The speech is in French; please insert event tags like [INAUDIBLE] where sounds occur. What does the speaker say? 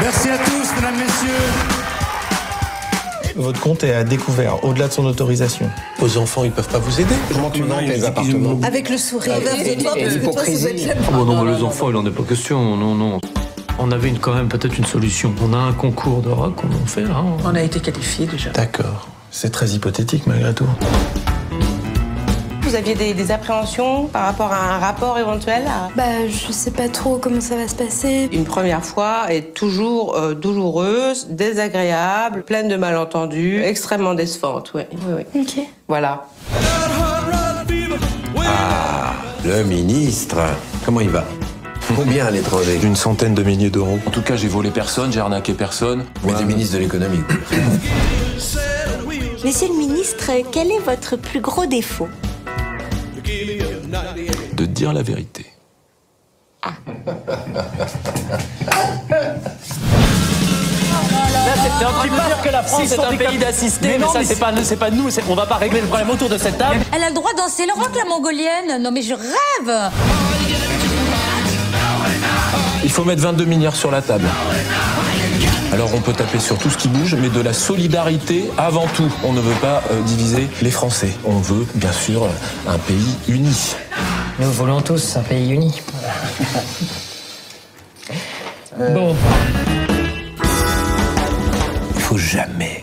Merci à tous, mesdames, messieurs. Votre compte est à découvert, au-delà de son autorisation. Vos enfants, ils peuvent pas vous aider. Comment tu vends tes appartements Avec le sourire et la- Oh, bon, non, mais les enfants, il en est pas question, non, non. On avait une, quand même peut-être une solution. On a un concours de rock, on en fait là. on- On a été qualifiés déjà. D'accord. C'est très hypothétique malgré tout. Vous aviez des, des appréhensions par rapport à un rapport éventuel à- Bah, je sais pas trop comment ça va se passer. Une première fois est toujours euh, douloureuse, désagréable, pleine de malentendus, extrêmement décevante. Oui, oui, oui. Ok. Voilà. Le ministre, comment il va? Combien à l'étranger D'une centaine de milliers d'euros. En tout cas, j'ai volé personne, j'ai arnaqué personne. Mais du ministre de l'économie. Monsieur le ministre, quel est votre plus gros défaut? De dire la vérité. C'est un petit dire que la France est un pays d'assistés, mais, ça, c'est pas, nous, on va pas régler le problème autour de cette table. Elle a le droit de danser le rock, la mongolienne. Non mais je rêve Il faut mettre 22 milliards sur la table. Alors on peut taper sur tout ce qui bouge, mais de la solidarité avant tout. On ne veut pas euh, diviser les Français. On veut bien sûr un pays uni. Nous voulons tous un pays uni. [LAUGHS] Bon. Il faut jamais.